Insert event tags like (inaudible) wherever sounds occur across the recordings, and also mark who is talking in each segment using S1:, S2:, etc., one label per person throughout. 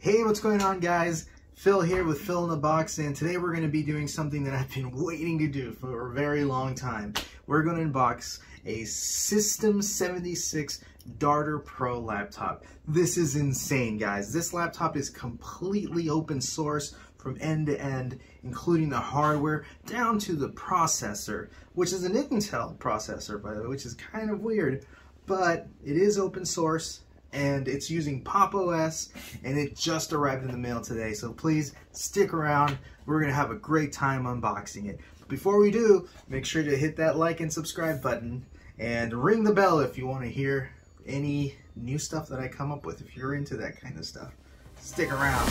S1: Hey, what's going on guys? Phil here with Phil in the Box and today we're going to be doing something that I've been (laughs) waiting to do for a very long time. We're going to unbox a System 76 Darter Pro laptop. This is insane guys. This laptop is completely open source from end to end, including the hardware down to the processor, which is an Intel processor by the way, which is kind of weird, but it is open source and it's using Pop OS and it just arrived in the mail today. So please stick around. We're gonna have a great time unboxing it. Before we do, make sure to hit that like and subscribe button and ring the bell if you wanna hear any new stuff that I come up with, if you're into that kind of stuff. Stick around.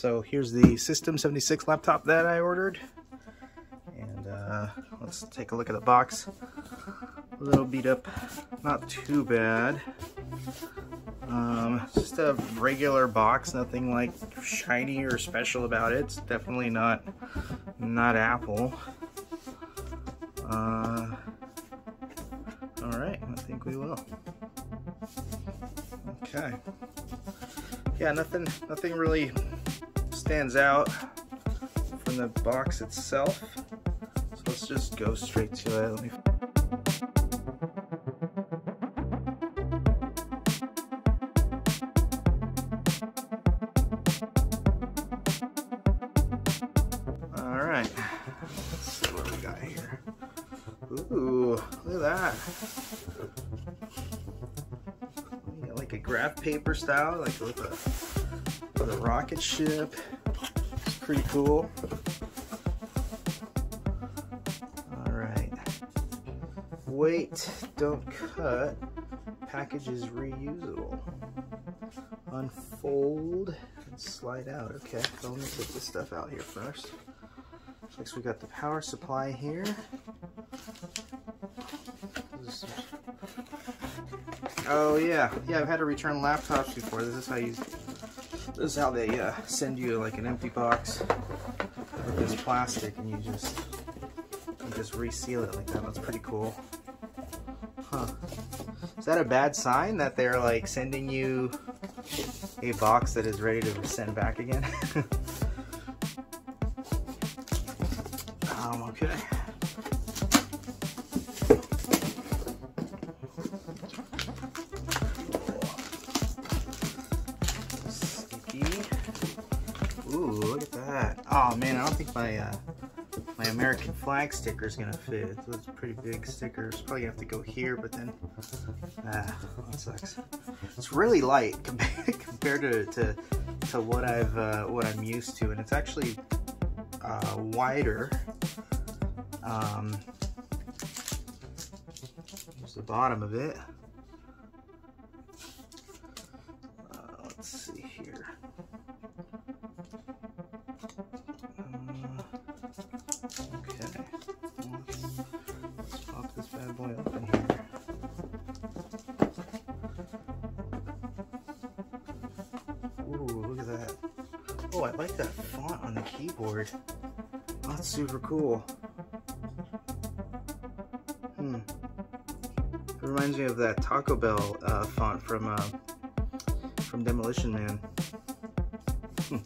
S1: So here's the System 76 laptop that I ordered. And uh, let's take a look at the box. A little beat up, not too bad. Um, just a regular box, nothing like shiny or special about it. It's definitely not, not Apple. Uh, all right, I think we will. Okay yeah, nothing, nothing really stands out from the box itself. So let's just go straight to it. Let me All right, let's see what we got here. Ooh, look at that like a graph paper style, like with a, with a rocket ship. Pretty cool. All right. Wait, don't cut. Package is reusable. Unfold and slide out. Okay, so let me take this stuff out here first. Next we got the power supply here. Oh yeah, yeah. I've had to return laptops before. This is how you. This is how they uh, send you like an empty box with this plastic, and you just you just reseal it like that. That's pretty cool. Huh? Is that a bad sign that they're like sending you a box that is ready to send back again? (laughs) um. Okay. My uh, my American flag sticker is gonna fit. It's a pretty big sticker. It's probably gonna have to go here, but then ah, that sucks. It's really light (laughs) compared to, to to what I've uh, what I'm used to, and it's actually uh, wider. Um, here's the bottom of it. Oh, I like that font on the keyboard. Oh, that's super cool. Hmm. It reminds me of that Taco Bell uh, font from uh, from Demolition Man. Hmm.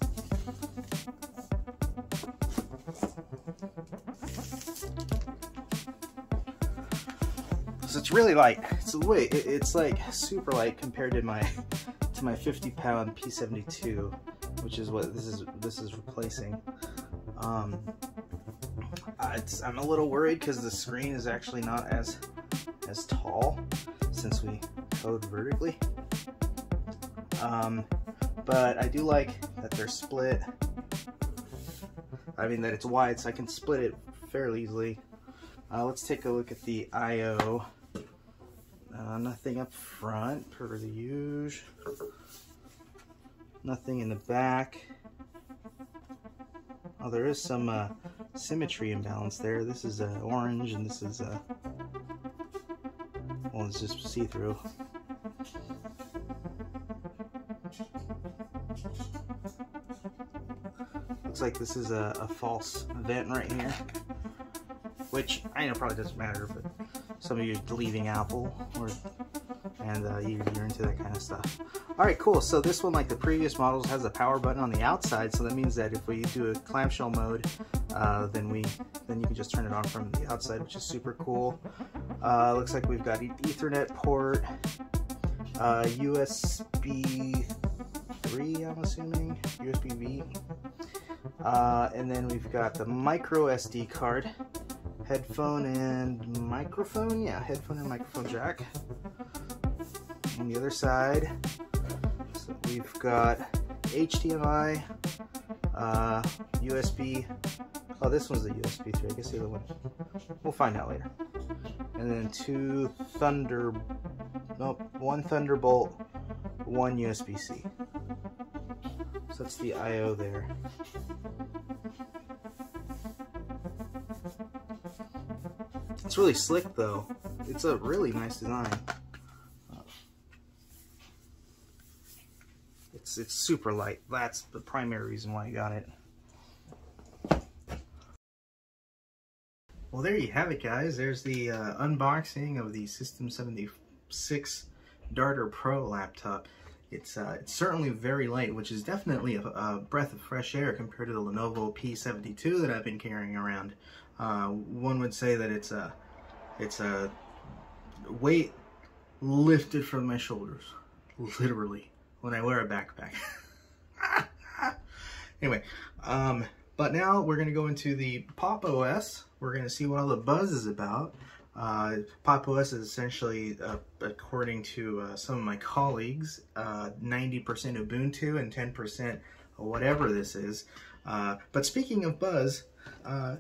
S1: So it's really light. It's way it's like super light compared to my to my 50 pound P72, which is what this is this is replacing. Um, I'm a little worried because the screen is actually not as as tall since we code vertically. Um, but I do like that they're split. I mean that it's wide so I can split it fairly easily. Uh, let's take a look at the I.O. Uh, nothing up front, per the usual. Nothing in the back. Oh, there is some uh, symmetry imbalance there. This is uh, orange and this is, uh, well, it's just see-through. Looks like this is a, a false vent right here, which I know probably doesn't matter, but some of you are leaving Apple or and uh, you, are into that kind of stuff. All right, cool. So this one, like the previous models, has a power button on the outside. So that means that if we do a clamshell mode, uh, then we then you can just turn it on from the outside, which is super cool. Uh, looks like we've got Ethernet port, uh, USB 3, I'm assuming, USB V. Uh, and then we've got the micro SD card, headphone and microphone. Yeah, headphone and microphone jack on the other side. So we've got HDMI, uh, USB. Oh, this one's a USB 3. I guess the other one. We'll find out later. And then two Thunder. Nope, one Thunderbolt, one USB-C. So that's the I/O there. It's really slick though. It's a really nice design. It's it's super light. That's the primary reason why I got it. Well, there you have it, guys. There's the uh, unboxing of the System 76 Darter Pro laptop. It's, uh, it's certainly very light, which is definitely a, a, breath of fresh air compared to the Lenovo P72 that I've been carrying around. Uh, one would say that it's a, it's a weight lifted from my shoulders, literally when I wear a backpack. (laughs) anyway, um, but now we're going to go into the Pop OS. We're going to see what all the buzz is about. Uh, Pop OS is essentially, uh, according to uh, some of my colleagues, 90% uh, Ubuntu and 10% whatever this is. Uh, but speaking of buzz, uh,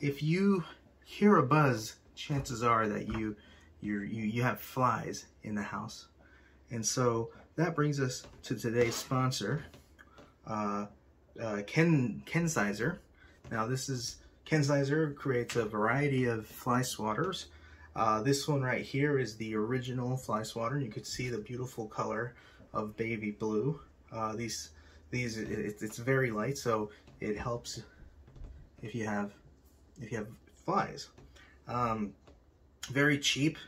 S1: if you hear a buzz, chances are that you you you have flies in the house. And so that brings us to today's sponsor, uh, uh, Ken Kensizer. Now this is Kensizer creates a variety of fly swatters. Uh, this one right here is the original fly swatter. You could see the beautiful color of baby blue. Uh, these these it, it's very light, so it helps if you have if you have flies. Um, very cheap,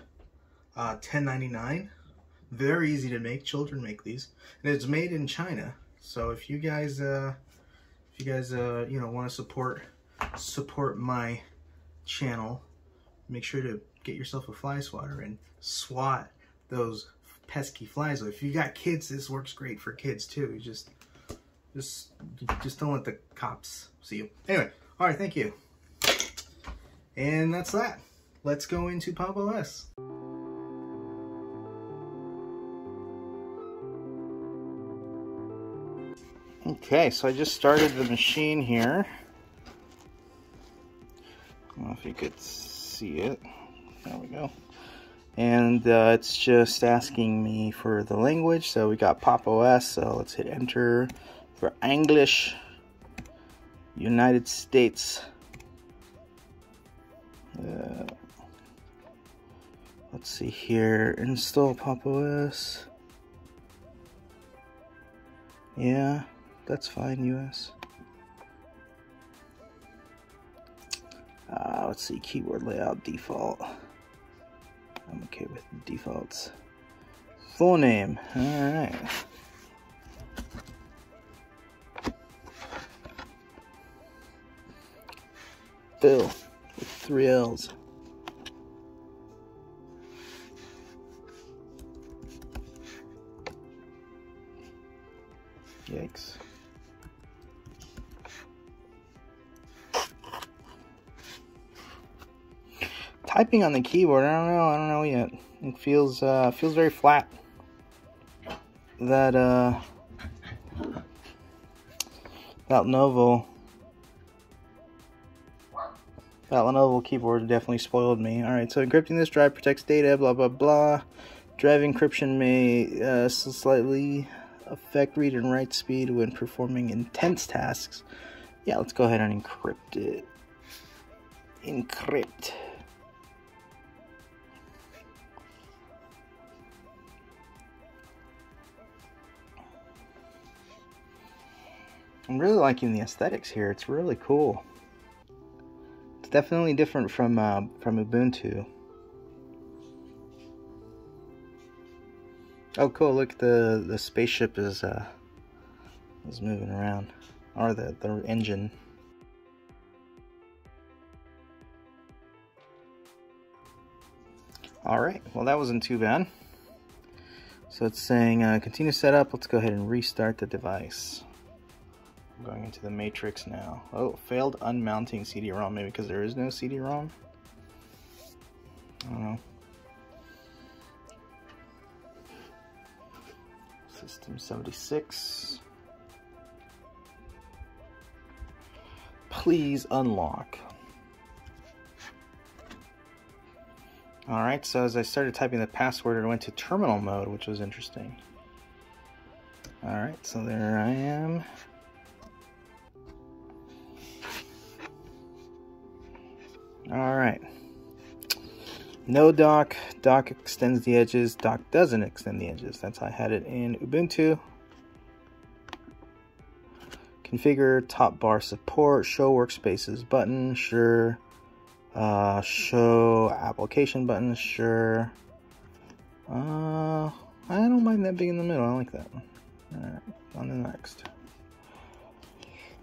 S1: uh, 10.99 very easy to make. Children make these. And it's made in China. So if you guys, uh, if you guys, uh, you know, want to support, support my channel, make sure to get yourself a fly swatter and swat those pesky flies. If you got kids, this works great for kids too. You just, just, just don't let the cops see you. Anyway, all right, thank you. And that's that. Let's go into Pop OS. Okay, so I just started the machine here. I don't know if you could see it. There we go. And uh, it's just asking me for the language. So we got Pop OS, so let's hit enter for English, United States. Uh, let's see here, install Pop OS. Yeah that's fine, US. Uh, let's see, keyboard layout default. I'm okay with defaults. Full name, alright. Phil, with three L's. Yikes. typing on the keyboard, I don't know, I don't know yet. It feels uh, feels very flat. That uh, that Lenovo that Lenovo keyboard definitely spoiled me. Alright, so encrypting this drive protects data, blah blah blah. Drive encryption may uh, slightly affect read and write speed when performing intense tasks. Yeah, let's go ahead and encrypt it. Encrypt. I'm really liking the aesthetics here. It's really cool. Definitely different from uh, from Ubuntu. Oh, cool! Look, the the spaceship is uh, is moving around, or the the engine. All right. Well, that wasn't too bad. So it's saying uh, continue setup. Let's go ahead and restart the device. Going into the matrix now. Oh, failed unmounting CD-ROM. Maybe because there is no CD-ROM? I don't know. System 76. Please unlock. Alright, so as I started typing the password, it went to terminal mode, which was interesting. Alright, so there I am. No dock. Dock extends the edges. Dock doesn't extend the edges. That's how I had it in Ubuntu. Configure top bar support. Show workspaces button. Sure. Uh, show application button. Sure. Uh, I don't mind that being in the middle. I like that. Alright, on the next.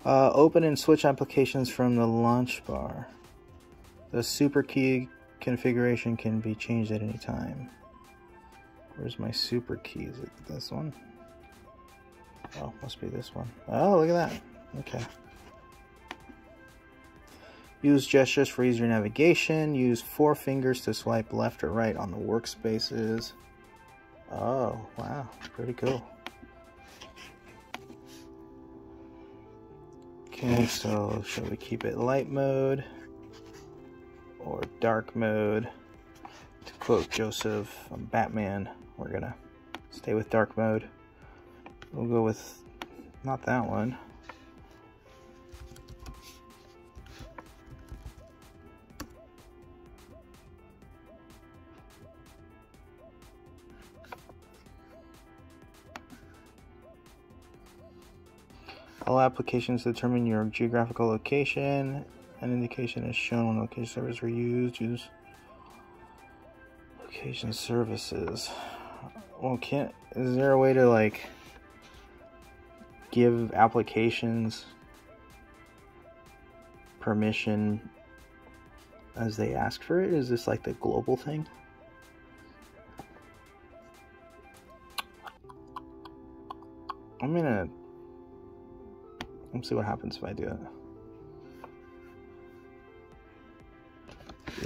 S1: Uh, open and switch applications from the launch bar. The super key configuration can be changed at any time. Where's my super key? Is it this one? Oh, must be this one. Oh, look at that. Okay. Use gestures for easier navigation. Use four fingers to swipe left or right on the workspaces. Oh, wow. Pretty cool. Okay, so should we keep it light mode? Or dark mode. To quote Joseph from Batman, we're gonna stay with dark mode. We'll go with not that one. All applications determine your geographical location an indication is shown when location services are used. Use location services. Well, can't. Is there a way to like give applications permission as they ask for it? Is this like the global thing? I'm gonna. Let's see what happens if I do it.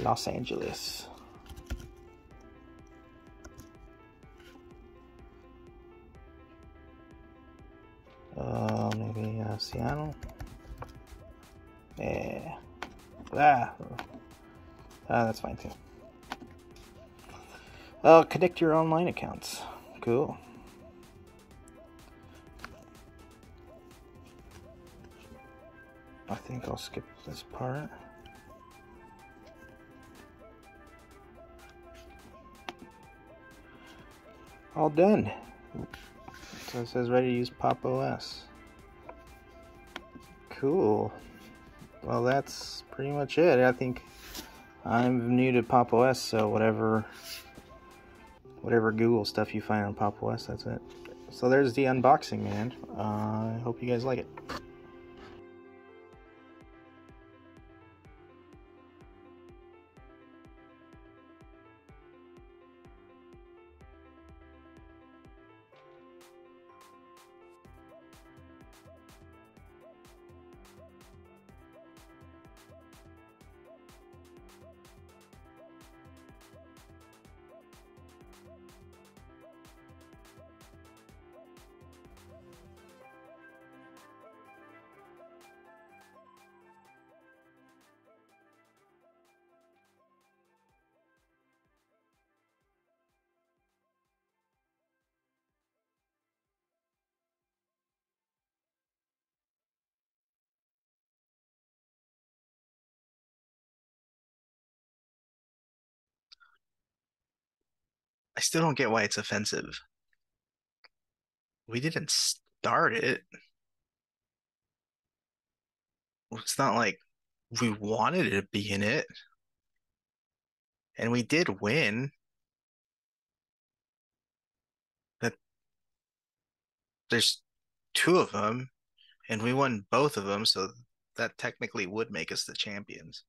S1: Los Angeles. Uh, maybe uh, Seattle. Yeah. Ah. ah, that's fine too. Uh, connect your online accounts. Cool. I think I'll skip this part. All done. So it says ready to use Pop OS. Cool. Well, that's pretty much it. I think I'm new to Pop OS, so whatever whatever Google stuff you find on Pop OS, that's it. So there's the unboxing, man. Uh, I hope you guys like it. I still don't get why it's offensive. We didn't start it. It's not like we wanted to be in it. And we did win. That there's two of them, and we won both of them, so that technically would make us the champions.